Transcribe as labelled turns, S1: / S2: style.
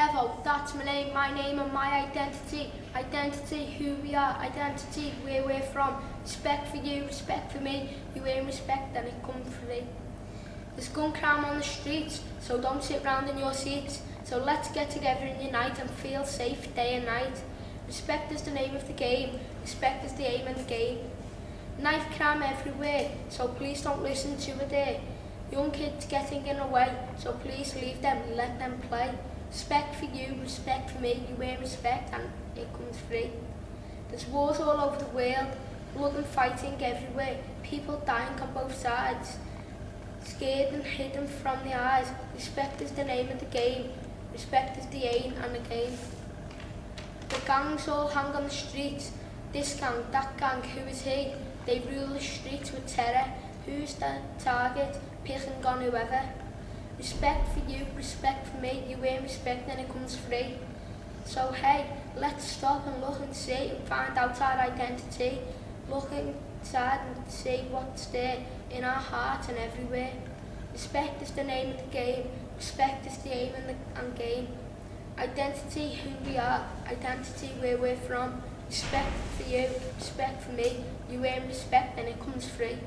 S1: Evo, that's my name, my name and my identity. Identity, who we are, identity, where we're from. Respect for you, respect for me. You earn respect and it comes free. There's gun crime on the streets, so don't sit round in your seats. So let's get together and unite and feel safe day and night. Respect is the name of the game, respect is the aim of the game. Knife crime everywhere, so please don't listen to a day. Young kids getting in the way, so please leave them, let them play. Respect for you, respect for me, you earn respect and it comes free. There's wars all over the world, blood and fighting everywhere, people dying on both sides, scared and hidden from the eyes. Respect is the name of the game, respect is the aim and the game. The gangs all hang on the streets, this gang, that gang, who is he? They rule the streets with terror, who's the target, picking on whoever. Respect for you, respect for me, you earn respect and it comes free. So hey, let's stop and look and see and find out our identity. Look inside and see what's there in our hearts and everywhere. Respect is the name of the game, respect is the aim and, the, and game. Identity, who we are, identity, where we're from. Respect for you, respect for me, you earn respect and it comes free.